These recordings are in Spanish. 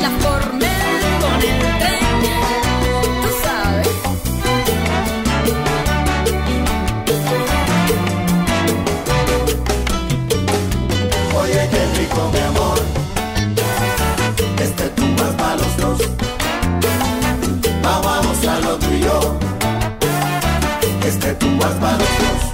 La formé con el tren, tú sabes. Oye, qué rico, mi amor. Este tumba es para los dos. Vamos a lo tuyo. Este tumba es para los dos.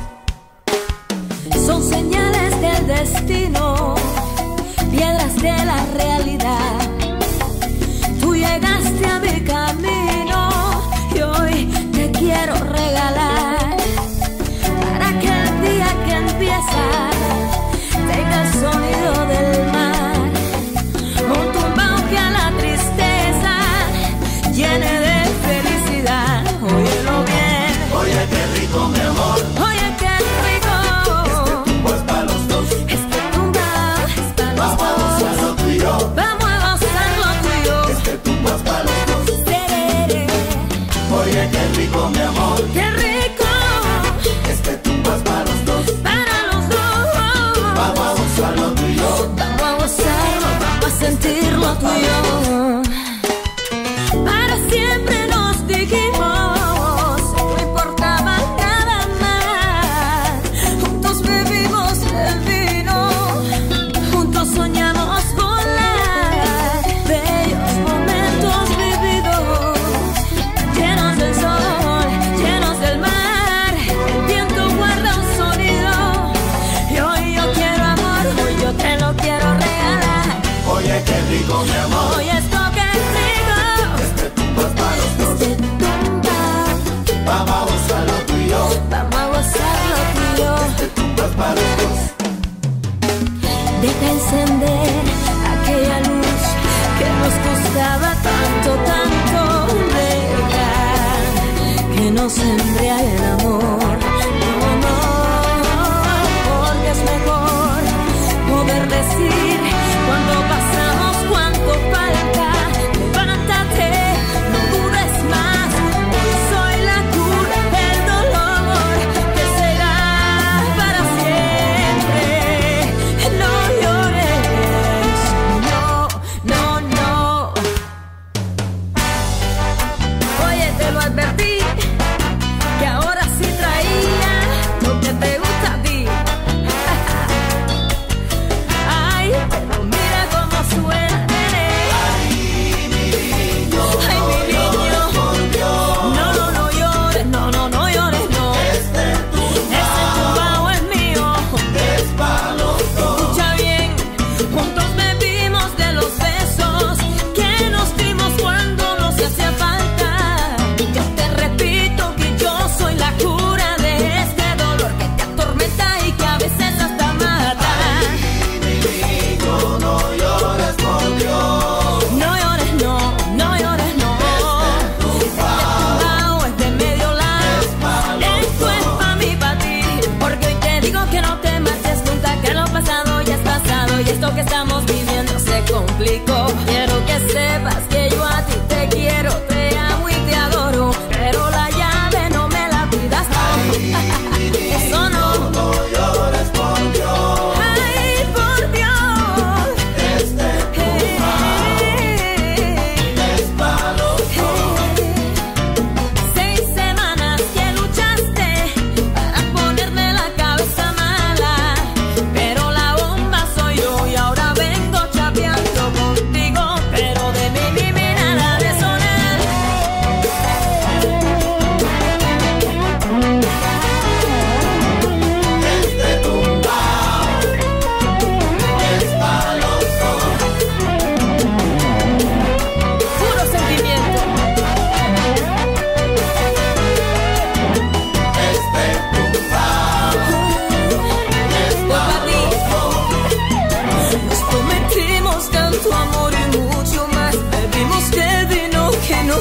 nos embriaga el amor.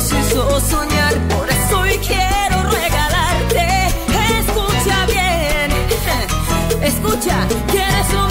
hizo soñar, por eso hoy quiero regalarte. Escucha bien, escucha, quieres un